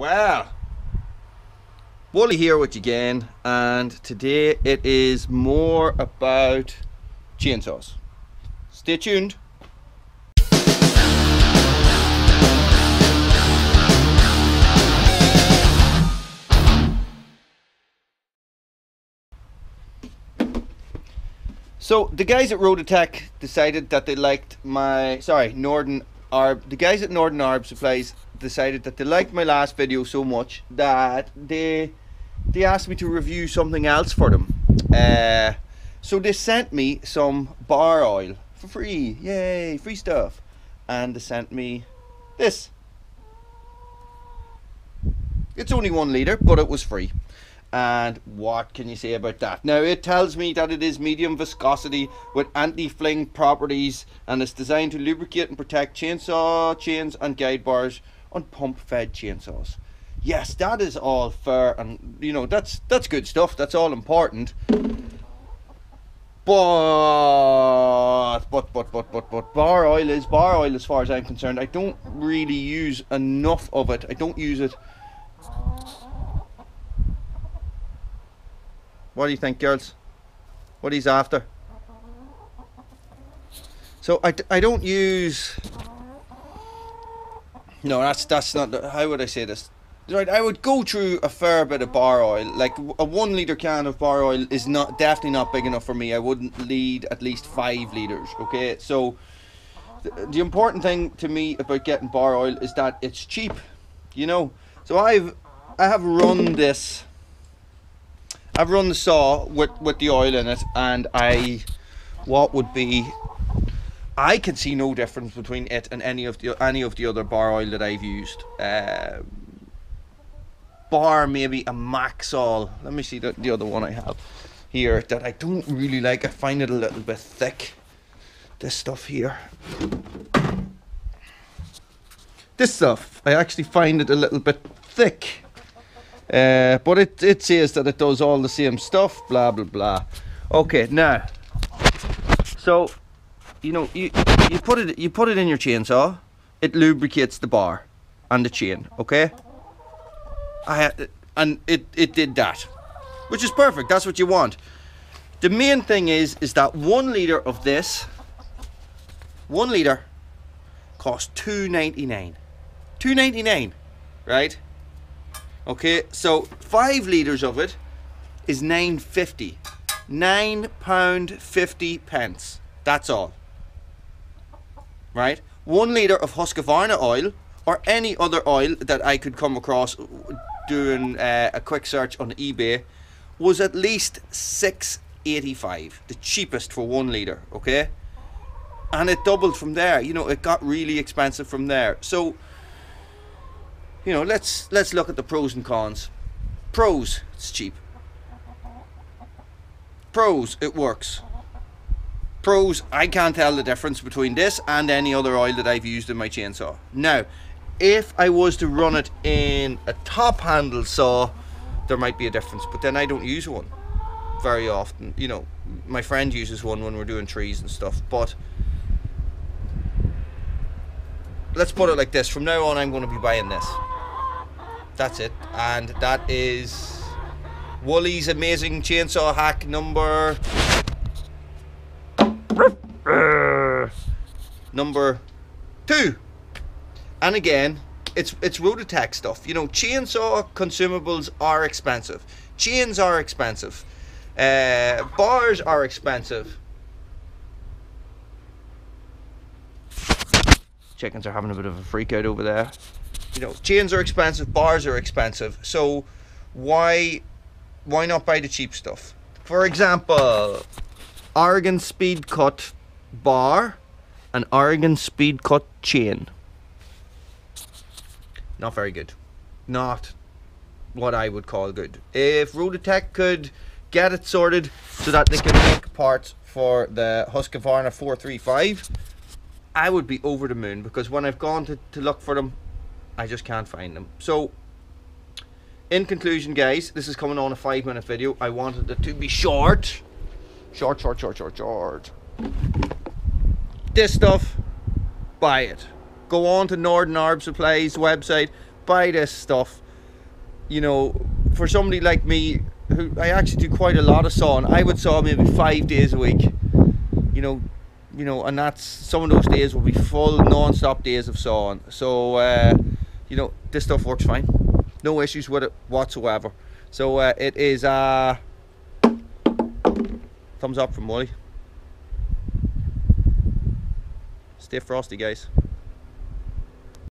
Well, Wooly here with you again, and today it is more about chainsaws. Stay tuned. So the guys at Rotatech decided that they liked my sorry Norden Arb. The guys at Northern Arb Supplies decided that they liked my last video so much that they they asked me to review something else for them. Uh, so they sent me some bar oil for free. Yay, free stuff. And they sent me this. It's only one litre, but it was free. And what can you say about that? Now, it tells me that it is medium viscosity with anti-fling properties and it's designed to lubricate and protect chainsaw chains and guide bars on pump-fed chainsaws. Yes, that is all fair and, you know, that's that's good stuff. That's all important. But, but, but, but, but, but, bar oil is bar oil as far as I'm concerned. I don't really use enough of it. I don't use it What do you think, girls? What he's after? So I, I don't use. No, that's that's not. How would I say this? Right, I would go through a fair bit of bar oil. Like a one liter can of bar oil is not definitely not big enough for me. I wouldn't lead at least five liters. Okay, so the, the important thing to me about getting bar oil is that it's cheap. You know, so I've I have run this I've run the saw with, with the oil in it and I what would be I can see no difference between it and any of the any of the other bar oil that I've used. Uh, bar maybe a Maxol. Let me see the, the other one I have here that I don't really like. I find it a little bit thick. This stuff here. This stuff, I actually find it a little bit thick. Uh, but it, it says that it does all the same stuff, blah, blah, blah. Okay, now, so, you know, you, you, put it, you put it in your chainsaw, it lubricates the bar and the chain, okay? I and it, it did that, which is perfect, that's what you want. The main thing is, is that one litre of this, one litre, costs two ninety nine, two ninety nine, right? Okay, so five litres of it is 9.50. Nine pound fifty pence. That's all. Right? One litre of Husqvarna oil or any other oil that I could come across doing uh, a quick search on eBay was at least 6.85. The cheapest for one litre, okay? And it doubled from there. You know, it got really expensive from there. So you know, let's let's look at the pros and cons. Pros, it's cheap. Pros, it works. Pros, I can't tell the difference between this and any other oil that I've used in my chainsaw. Now, if I was to run it in a top handle saw, there might be a difference, but then I don't use one very often. You know, my friend uses one when we're doing trees and stuff, but let's put it like this. From now on, I'm going to be buying this that's it. And that is Wooly's amazing chainsaw hack number number two. And again, it's it's Rotatech stuff. You know, chainsaw consumables are expensive. Chains are expensive. Uh, bars are expensive. Chickens are having a bit of a freak out over there you know, chains are expensive, bars are expensive. So why why not buy the cheap stuff? For example, Oregon Speed Cut bar and Oregon Speed Cut chain. Not very good. Not what I would call good. If Rotatech could get it sorted so that they can make parts for the Husqvarna 435, I would be over the moon because when I've gone to, to look for them, I just can't find them. So, in conclusion, guys, this is coming on a five minute video. I wanted it to be short. Short, short, short, short, short. This stuff, buy it. Go on to Northern Arb Supplies website, buy this stuff. you know, for somebody like me, who I actually do quite a lot of sawing, I would saw maybe five days a week. You know, you know, and that's some of those days will be full non-stop days of sawing. So, uh, you know, this stuff works fine. No issues with it whatsoever. So uh, it is uh, thumbs up from Wooly. Stay frosty, guys.